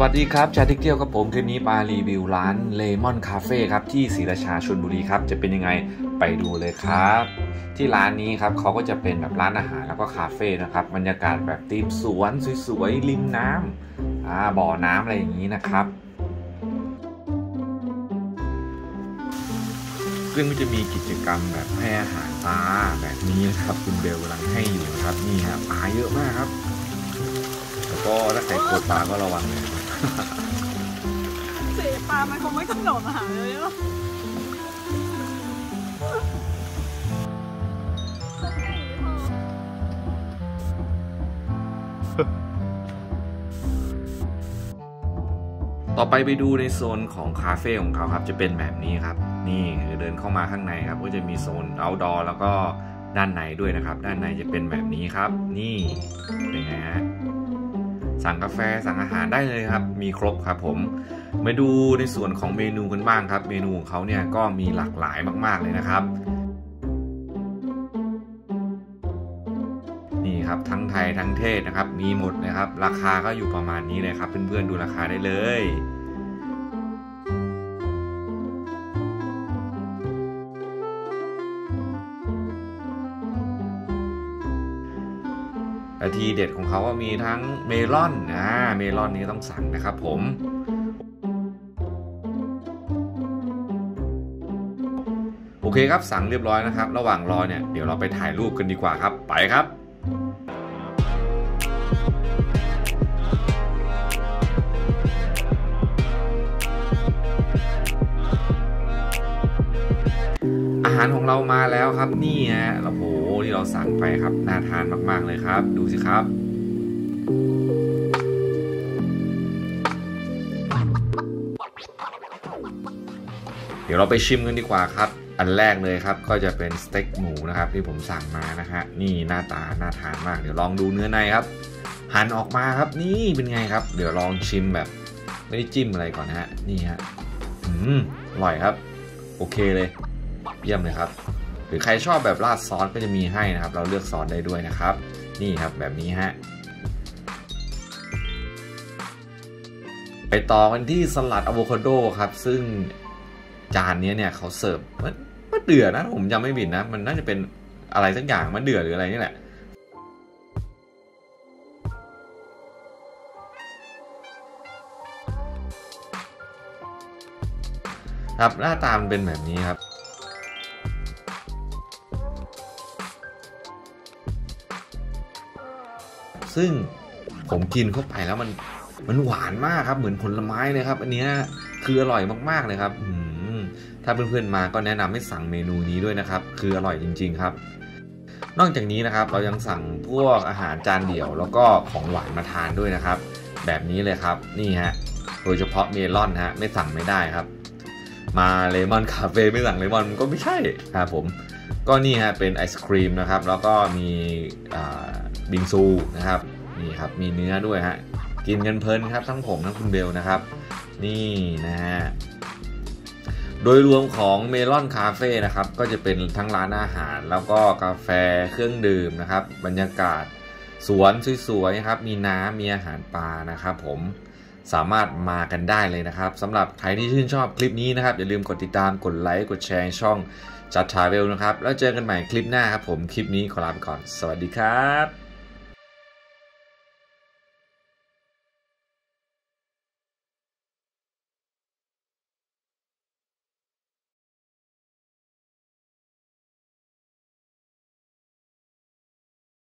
วัสดีครับชาทิกเที่ยวกับผมคลิปนี้มารีวิวร้านเลมอนคาเฟ่ครับที่ศรีราชาชลบุรีครับ จะเป็นยังไงไปดูเลยครับ ที่ร้านนี้ครับเขาก็จะเป็นแบบร้านอาหารแล้วก็คาเฟ่นะครับบรรยากาศแบบตีมสวนสวยๆริมน้ำอ่าบ่อน้ำอะไรอย่างนี้นะครับซึ่งก็จะมีกิจกรรมแบบให้อาหารปลาแบบนี้นะครับคุณเบลกำลังให้อยู่นะครับนี่ครับปลาเยอะมากครับ แล้วก็ถ้าใครกดปลาก็ระวังเลยเสียปลามันคงไม่กำหนดอาหารเลยหรอต่อไปไปดูในโซนของคาเฟ่ของเขาครับ จะเป็นแบบนี้ครับ นี่คือเดินเข้ามาข้างในครับ ก็จะมีโซน outdoor แล้วก็ด้านในด้วยนะครับ ด้านในจะเป็นแบบนี้ครับ นี่เป็นไงฮะ สั่งกาแฟสั่งอาหารได้เลยครับ มีครบครับผมมาดูในส่วนของเมนูกันบ้างครับ เมนูของเขาเนี่ยก็มีหลากหลายมาก ๆ เลยนะครับ นี่ครับทั้งไทยทั้งเทศนะครับ มีหมดนะครับ ราคาก็อยู่ประมาณนี้เลยครับ เพื่อนๆดูราคาได้เลย ทีเด็ดของเขาว่ามีทั้งเมลอนอ่าเมลอนนี้ต้องสั่งนะครับผมโอเคครับสั่งเรียบร้อยนะครับ ระหว่างรอเนี่ยเดี๋ยวเราไปถ่ายรูปกันดีกว่าครับ ไปครับ หารของเรามาแล้วครับนี่ฮะโอ้โหที่เราสั่งไปครับน่าทานมาก ๆเลยครับ ดูสิครับเดี๋ยวเราไปชิมกันดีกว่าครับ อันแรกเลยครับก็จะเป็นสเต็กหมูนะครับที่ผมสั่งมานะฮะนี่หน้าตาน่าทานมาก เดี๋ยวลองดูเนื้อในครับ หั่นออกมาครับนี่เป็นไงครับ เดี๋ยวลองชิมแบบไม่ได้จิ้มอะไรก่อนนะฮะนี่ฮะอืมอร่อยครับ โอเคเลย เยี่ยมเลยครับ หรือใครชอบแบบราดซอสก็จะมีให้นะครับ เราเลือกซอสได้ด้วยนะครับ นี่ครับแบบนี้ฮะไปต่อกันที่สลัดอะโวคาโดครับ ซึ่งจานนี้เนี่ยเขาเสิร์ฟมันมะเดื่อนะ ผมจำไม่ผิดนะ มันน่าจะเป็นอะไรสักอย่างมะเดื่อหรืออะไรนี่แหละครับหน้าตามันเป็นแบบนี้ครับ ซึ่งผมกินเข้าไปแล้วมันมันหวานมากครับ เหมือนผลไม้เลยครับ อันนี้คืออร่อยมากๆเลยครับถ้าเพื่อนๆมาก็แนะนำให้สั่งเมนูนี้ด้วยนะครับ คืออร่อยจริง ๆครับ นอกจากนี้นะครับเรายังสั่งพวกอาหารจานเดี่ยว แล้วก็ของหวานมาทานด้วยนะครับ แบบนี้เลยครับนี่ฮะโดยเฉพาะเมลอนฮะไม่สั่งไม่ได้ครับ มาเลมอนคาเฟ่ไม่สั่งเลมอนก็ไม่ใช่ครับผมก็นี่ฮะเป็นไอศครีมนะครับ แล้วก็มี บิงซูนะครับนี่ครับมีเนื้อด้วยฮะกินกันเพลินครับทั้งผมทั้งคุณเบลนะครับ นี่นะฮะโดยรวมของเมลอนคาเฟ่นะครับก็จะเป็นทั้งร้านอาหาร แล้วก็กาแฟเครื่องดื่มนะครับ บรรยากาศสวนสวยๆครับ มีน้ำมีอาหารปลานะครับผมสามารถมากันได้เลยนะครับสำหรับใครที่ชื่นชอบคลิปนี้นะครับ อย่าลืมกดติดตามกดไลค์กดแชร์ช่องจัดทราเวลนะครับ แล้วเจอกันใหม่คลิปหน้าครับผม คลิปนี้ขอลาไปก่อน สวัสดีครับ